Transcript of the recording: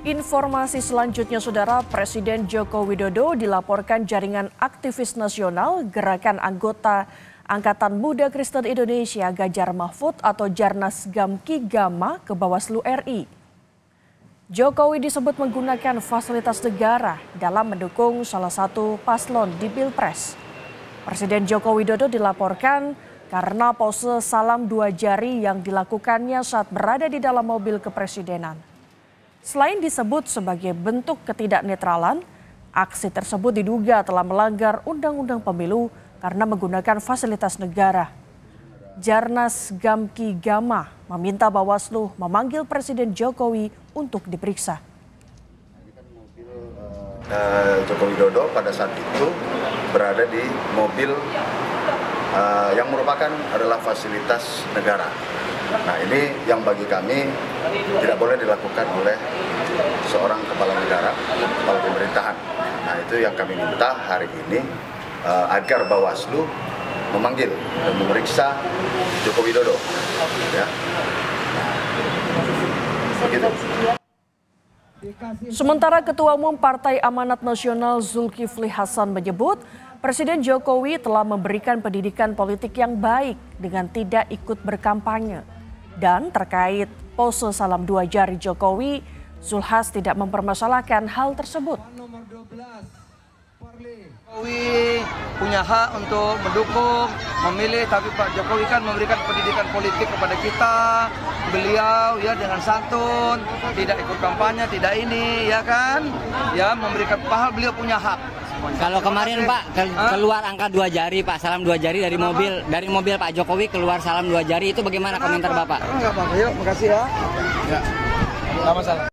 Informasi selanjutnya, Saudara Presiden Joko Widodo dilaporkan jaringan aktivis nasional Gerakan Anggota Angkatan Muda Kristen Indonesia Gajar Mahfud atau Jarnas Gamki Gama ke Bawaslu RI. Jokowi disebut menggunakan fasilitas negara dalam mendukung salah satu paslon di Pilpres. Presiden Joko Widodo dilaporkan karena pose salam dua jari yang dilakukannya saat berada di dalam mobil kepresidenan. Selain disebut sebagai bentuk ketidaknetralan, aksi tersebut diduga telah melanggar Undang-Undang Pemilu karena menggunakan fasilitas negara. Jarnas Gamki Gama meminta Bawaslu memanggil Presiden Jokowi untuk diperiksa. Uh, Joko Widodo pada saat itu berada di mobil uh, yang merupakan adalah fasilitas negara. Nah ini yang bagi kami tidak boleh dilakukan oleh kepala negara, kepala pemerintahan. Nah itu yang kami minta hari ini uh, agar Bawaslu memanggil dan memeriksa Joko Widodo. Ya. Begitu. Sementara Ketua Umum Partai Amanat Nasional Zulkifli Hasan menyebut Presiden Jokowi telah memberikan pendidikan politik yang baik dengan tidak ikut berkampanye. Dan terkait pose salam dua jari Jokowi, Zulhas tidak mempermasalahkan hal tersebut. Jokowi punya hak untuk mendukung, memilih, tapi Pak Jokowi kan memberikan pendidikan politik kepada kita. Beliau ya dengan santun, tidak ikut kampanye, tidak ini, ya kan? Ya memberikan pahal beliau punya hak. Kalau kemarin Pak ke keluar angka dua jari Pak, salam dua jari dari mobil dari mobil Pak Jokowi keluar salam dua jari itu bagaimana komentar Bapak? Enggak apa-apa, yuk makasih ya. Ya. Enggak masalah.